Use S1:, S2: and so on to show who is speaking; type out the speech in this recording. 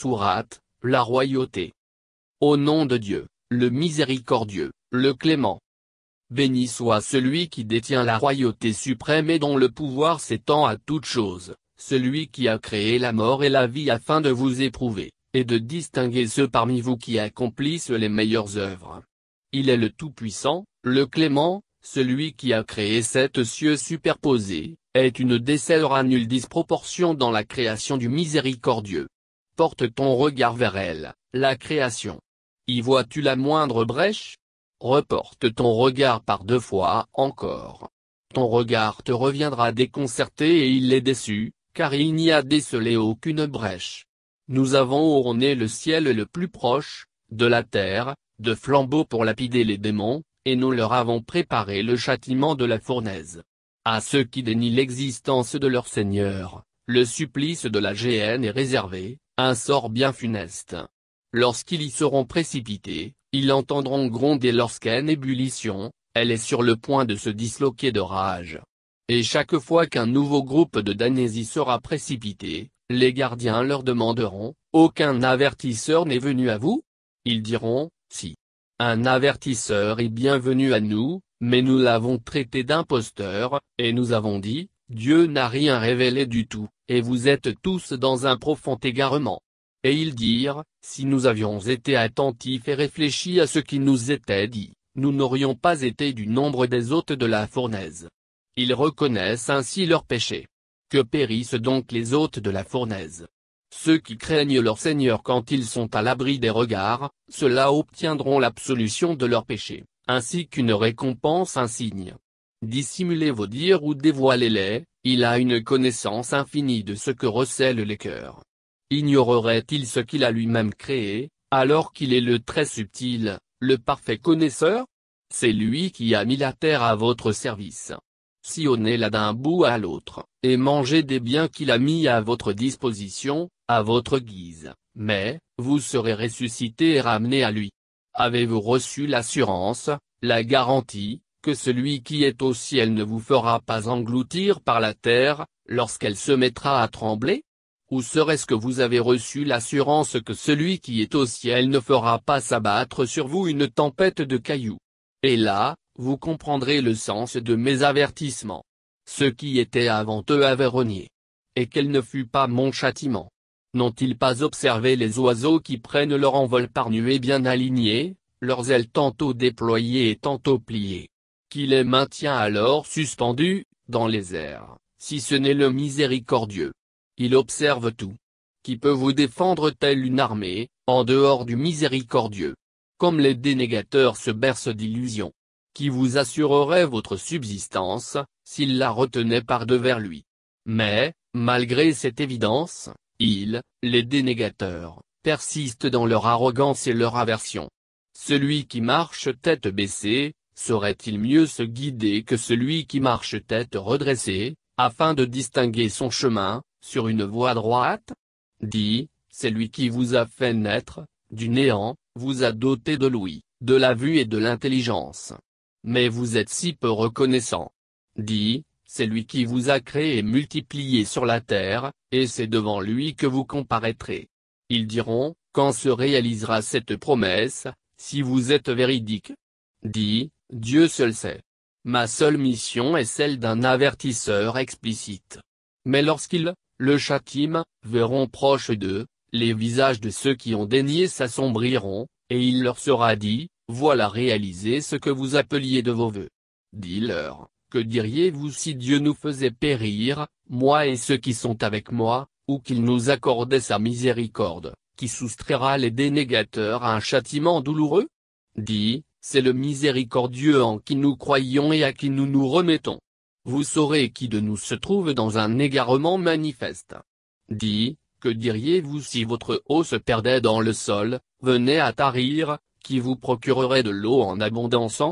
S1: Sourate, la royauté. Au nom de Dieu, le miséricordieux, le clément. Béni soit celui qui détient la royauté suprême et dont le pouvoir s'étend à toutes choses, celui qui a créé la mort et la vie afin de vous éprouver, et de distinguer ceux parmi vous qui accomplissent les meilleures œuvres. Il est le Tout-Puissant, le Clément, celui qui a créé sept cieux superposés, est une décèlera nulle disproportion dans la création du miséricordieux. Porte ton regard vers elle, la création. Y vois-tu la moindre brèche? Reporte ton regard par deux fois encore. Ton regard te reviendra déconcerté et il est déçu, car il n'y a décelé aucune brèche. Nous avons orné le ciel le plus proche, de la terre, de flambeaux pour lapider les démons, et nous leur avons préparé le châtiment de la fournaise. À ceux qui dénient l'existence de leur Seigneur, le supplice de la géhenne est réservé, un sort bien funeste. Lorsqu'ils y seront précipités, ils entendront gronder lorsqu'une ébullition, elle est sur le point de se disloquer de rage. Et chaque fois qu'un nouveau groupe de damnés y sera précipité, les gardiens leur demanderont, aucun avertisseur n'est venu à vous? Ils diront, si. Un avertisseur est bienvenu à nous, mais nous l'avons traité d'imposteur, et nous avons dit, Dieu n'a rien révélé du tout, et vous êtes tous dans un profond égarement. Et ils dirent, si nous avions été attentifs et réfléchis à ce qui nous était dit, nous n'aurions pas été du nombre des hôtes de la fournaise. Ils reconnaissent ainsi leurs péchés. Que périssent donc les hôtes de la fournaise? Ceux qui craignent leur Seigneur quand ils sont à l'abri des regards, ceux-là obtiendront l'absolution de leurs péchés, ainsi qu'une récompense insigne. Dissimulez vos dires ou dévoilez-les, il a une connaissance infinie de ce que recèlent les cœurs. Ignorerait-il ce qu'il a lui-même créé, alors qu'il est le très subtil, le parfait connaisseur? C'est lui qui a mis la terre à votre service sillonnez-la d'un bout à l'autre, et mangez des biens qu'il a mis à votre disposition, à votre guise, mais, vous serez ressuscité et ramené à lui. Avez-vous reçu l'assurance, la garantie, que celui qui est au ciel ne vous fera pas engloutir par la terre, lorsqu'elle se mettra à trembler? Ou serait-ce que vous avez reçu l'assurance que celui qui est au ciel ne fera pas s'abattre sur vous une tempête de cailloux? Et là, vous comprendrez le sens de mes avertissements. Ceux qui étaient avant eux avaient renié. Et quel ne fut pas mon châtiment? N'ont-ils pas observé les oiseaux qui prennent leur envol par nuées bien alignées, leurs ailes tantôt déployées et tantôt pliées? Qui les maintient alors suspendus, dans les airs, si ce n'est le miséricordieux Il observe tout. Qui peut vous défendre telle une armée, en dehors du miséricordieux Comme les dénégateurs se bercent d'illusions qui vous assurerait votre subsistance, s'il la retenait par devers lui. Mais, malgré cette évidence, ils, les dénégateurs, persistent dans leur arrogance et leur aversion. Celui qui marche tête baissée, saurait-il mieux se guider que celui qui marche tête redressée, afin de distinguer son chemin, sur une voie droite? Dit, c'est lui qui vous a fait naître, du néant, vous a doté de l'ouïe, de la vue et de l'intelligence. Mais vous êtes si peu reconnaissant. Dit, c'est lui qui vous a créé et multiplié sur la terre, et c'est devant lui que vous comparaîtrez. Ils diront, quand se réalisera cette promesse, si vous êtes véridique? Dit, Dieu seul sait. Ma seule mission est celle d'un avertisseur explicite. Mais lorsqu'ils, le châtiment, verront proche d'eux, les visages de ceux qui ont daigné s'assombriront, et il leur sera dit, voilà réaliser ce que vous appeliez de vos voeux. Dis-leur, que diriez-vous si Dieu nous faisait périr, moi et ceux qui sont avec moi, ou qu'il nous accordait sa miséricorde, qui soustraira les dénégateurs à un châtiment douloureux? Dis, c'est le miséricordieux en qui nous croyons et à qui nous nous remettons. Vous saurez qui de nous se trouve dans un égarement manifeste. Dis, que diriez-vous si votre eau se perdait dans le sol, venait à tarir, qui vous procurerait de l'eau en abondance